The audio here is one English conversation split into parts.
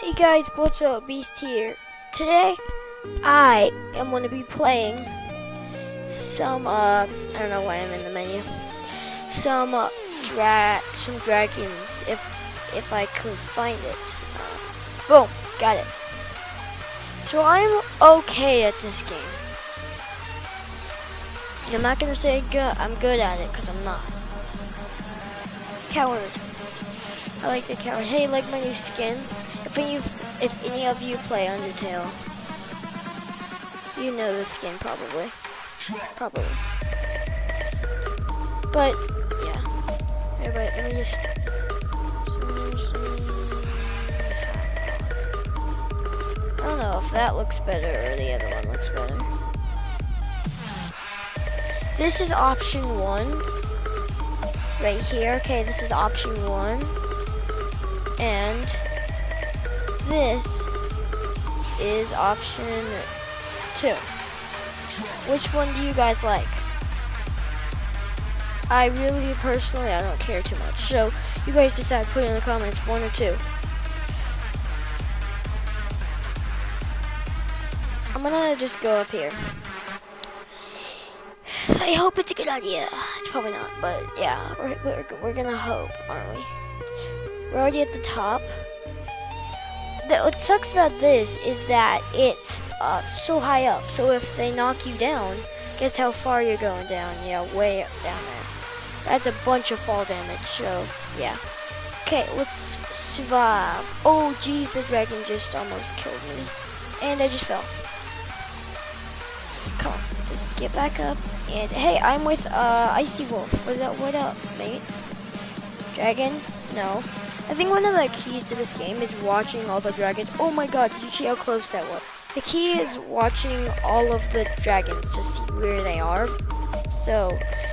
Hey guys, what's up? Beast here. Today, I am going to be playing some, uh, I don't know why I'm in the menu. Some, uh, dra some dragons, if, if I could find it. Uh, boom, got it. So I'm okay at this game. I'm not gonna say good, I'm good at it, because I'm not. Coward. I like the coward. Hey, like my new skin? If any, if any of you play Undertale, you know the skin probably. Probably. But, yeah. Hey, let me just... I don't know if that looks better or the other one looks better. This is option one. Right here. Okay, this is option one. And this is option two. Which one do you guys like? I really, personally, I don't care too much. So, you guys decide, put in the comments, one or two. I'm gonna just go up here. I hope it's a good idea. It's probably not, but yeah, we're, we're, we're gonna hope, aren't we? We're already at the top. The, what sucks about this is that it's uh, so high up. So if they knock you down, guess how far you're going down? Yeah, way up down there. That's a bunch of fall damage, so yeah. Okay, let's survive. Oh, jeez, the dragon just almost killed me. And I just fell. Come on, just get back up. And hey, I'm with uh, Icy Wolf. What up, what up, mate? Dragon? No. I think one of the keys to this game is watching all the dragons. Oh my god, did you see how close that was? The key is watching all of the dragons to see where they are. So,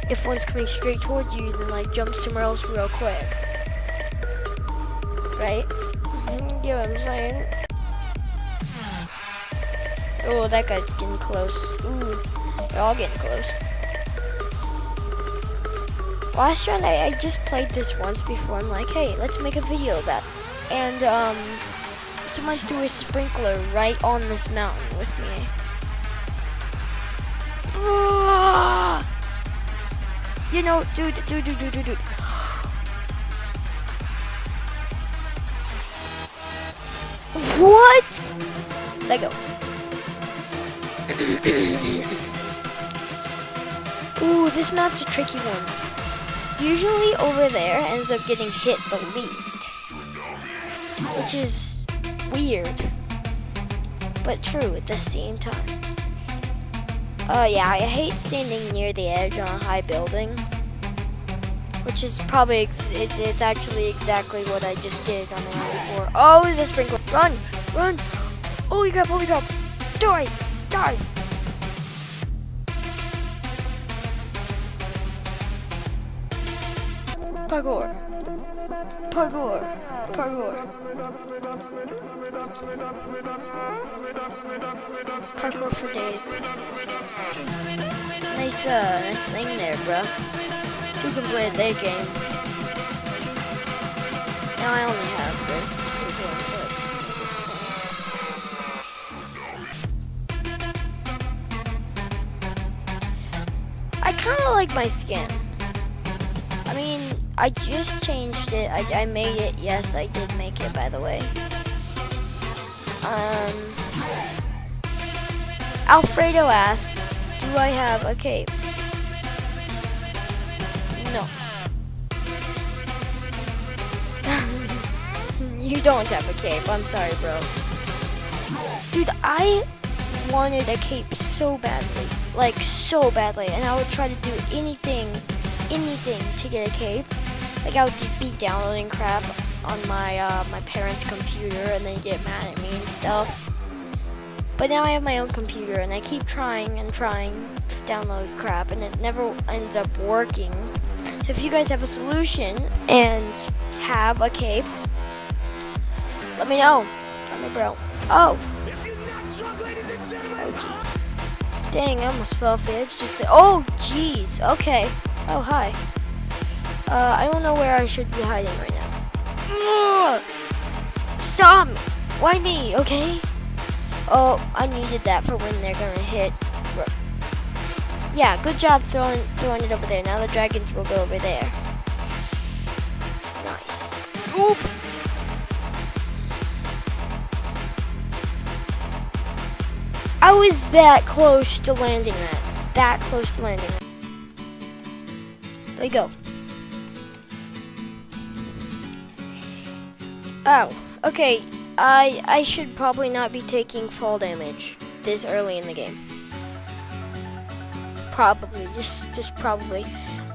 if one's coming straight towards you, then like jump somewhere else real quick. Right? Mm-hmm, get what I'm saying? Oh, that guy's getting close. Ooh, they're all getting close. Last round, I, I just played this once before. I'm like, hey, let's make a video about it. And, um, someone threw a sprinkler right on this mountain with me. Ah! You know, dude, dude, dude, dude, dude, dude. What? Let go. Ooh, this map's a tricky one. Usually over there ends up getting hit the least. Which is weird. But true at the same time. Oh uh, yeah, I hate standing near the edge on a high building. Which is probably, it's, it's actually exactly what I just did on the round before. Oh, is a sprinkler. Run! Run! Holy crap, holy crap! Die! Die! Parkour. Parkour. Parkour. Parkour for days. Nice, uh, nice thing there, bro. Two can play their game. Now I only have this. I kind of like my skin. I just changed it. I, I made it. Yes, I did make it, by the way. Um, Alfredo asks, do I have a cape? No. you don't have a cape. I'm sorry, bro. Dude, I wanted a cape so badly. Like, so badly. And I would try to do anything anything to get a cape. Like I would be downloading crap on my uh, my parents' computer and then get mad at me and stuff. But now I have my own computer and I keep trying and trying to download crap and it never ends up working. So if you guys have a solution and have a cape, let me know. Let me, bro. Oh. Oh. Dang, I almost fell off the edge just there. Oh, jeez. Okay. Oh, hi. Uh, I don't know where I should be hiding right now. Stop! Why me, okay? Oh, I needed that for when they're gonna hit. Yeah, good job throwing throwing it over there. Now the dragons will go over there. Nice. Oop! I was that close to landing that. That close to landing that. There you go. Oh, okay. I I should probably not be taking fall damage this early in the game. Probably, just just probably.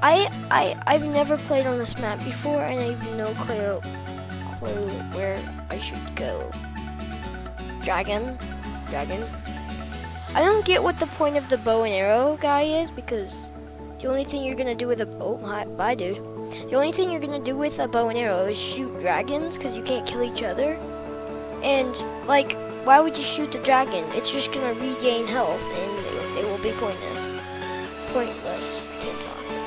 I I I've never played on this map before, and I have no clue clue where I should go. Dragon, dragon. I don't get what the point of the bow and arrow guy is because the only thing you're gonna do with a oh hi bye dude. The only thing you're gonna do with a bow and arrow is shoot dragons because you can't kill each other. And like, why would you shoot the dragon? It's just gonna regain health and it, it will be pointless. Pointless. I can't talk right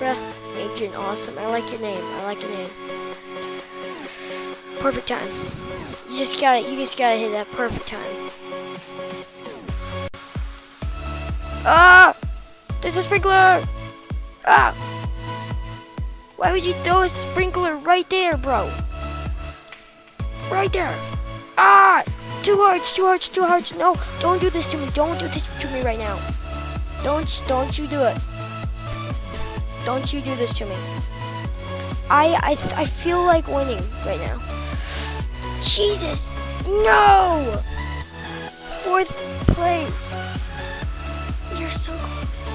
now. Bruh, Agent Awesome. I like your name. I like your name. Perfect time. You just gotta, you just gotta hit that perfect time. Ah! There's a sprinkler! Ah! Why would you throw a sprinkler right there, bro? Right there. Ah! Two hearts, two hearts, two hearts. No, don't do this to me. Don't do this to me right now. Don't, don't you do it. Don't you do this to me. I, I, I feel like winning right now. Jesus! No! Fourth place. You're so close.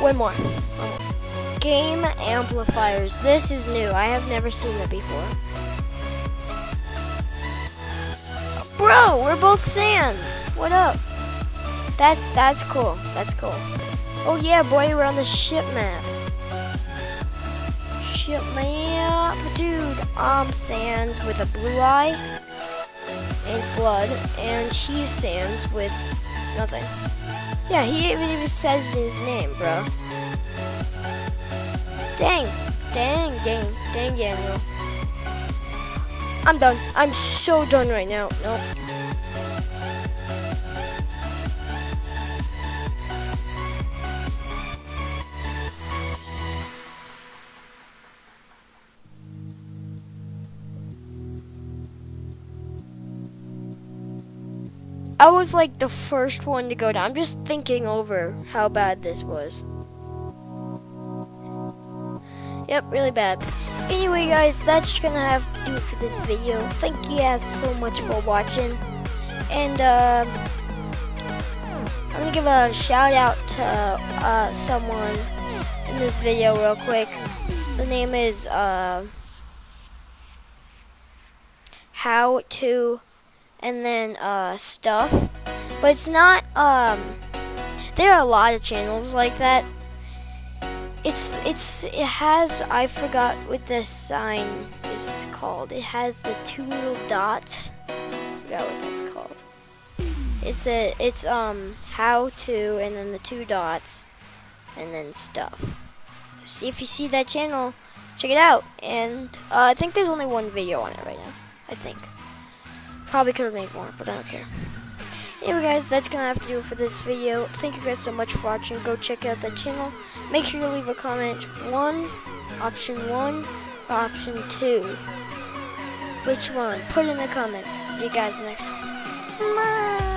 One more. One more. Game amplifiers. This is new. I have never seen it before. Bro, we're both Sans. What up? That's that's cool. That's cool. Oh yeah, boy, we're on the ship map. Ship map, dude. I'm Sans with a blue eye and blood, and he's Sans with nothing. Yeah, he even even says his name, bro. Dang, dang, dang, Daniel. I'm done. I'm so done right now. Nope. I was like the first one to go down. I'm just thinking over how bad this was. Yep, really bad. Anyway, guys, that's gonna have to do it for this video. Thank you guys so much for watching. And, uh, I'm gonna give a shout out to uh, someone in this video real quick. The name is, uh, How to and then uh, stuff. But it's not, um, there are a lot of channels like that. It's, it's, it has, I forgot what this sign is called. It has the two little dots. I forgot what that's called. It's a, it's, um, how to, and then the two dots, and then stuff. So see if you see that channel, check it out. And uh, I think there's only one video on it right now. I think. Probably could have made more, but I don't care. Anyway guys, that's gonna have to do it for this video. Thank you guys so much for watching. Go check out the channel. Make sure to leave a comment. One, option one, or option two. Which one? Put in the comments. See you guys next time.